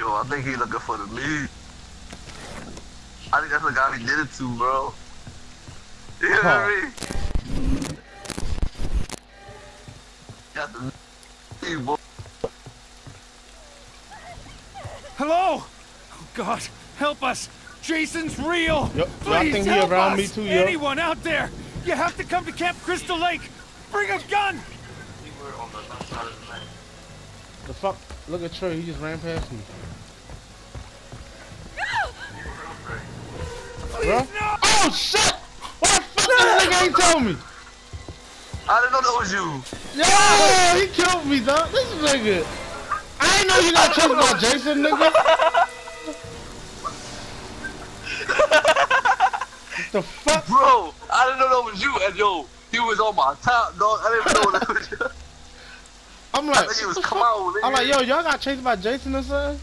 Yo, I think he looking for the lead. I think that's the guy he did it to, bro. You hear Huh. me? Got the lead, boy. Hello? Oh God, help us! Jason's real! Yo- yo, Please I think he help around us. me too, yo. Anyone out there? You have to come to Camp Crystal Lake! Bring a gun! We were on the left side of the lane. The fuck? Look at Trey. He just ran past me. Please, Bro? no! Oh shit! Why the fuck this nigga ain't told me? I didn't know that was you. Yo, he killed me, dog. This is nigga. I ain't know you got chased by Jason, nigga. the fuck? Bro, I didn't know that was you. And yo, he was on my top, dog. I didn't know that was you. I'm like, was come fuck? I'm like, yo, y'all got chased by Jason or something?